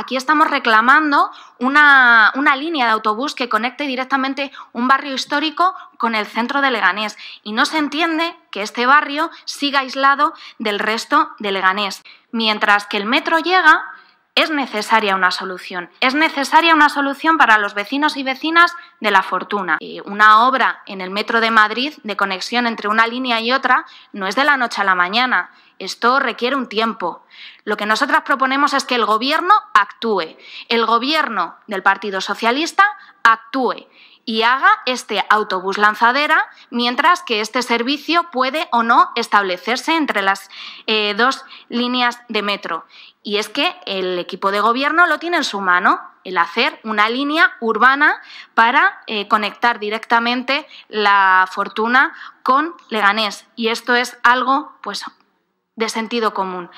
Aquí estamos reclamando una, una línea de autobús que conecte directamente un barrio histórico con el centro de Leganés y no se entiende que este barrio siga aislado del resto de Leganés. Mientras que el metro llega, es necesaria una solución. Es necesaria una solución para los vecinos y vecinas de La Fortuna. Una obra en el Metro de Madrid de conexión entre una línea y otra no es de la noche a la mañana. Esto requiere un tiempo. Lo que nosotras proponemos es que el Gobierno actúe. El Gobierno del Partido Socialista actúe y haga este autobús lanzadera, mientras que este servicio puede o no establecerse entre las eh, dos líneas de metro. Y es que el equipo de gobierno lo tiene en su mano, el hacer una línea urbana para eh, conectar directamente la fortuna con Leganés. Y esto es algo pues, de sentido común.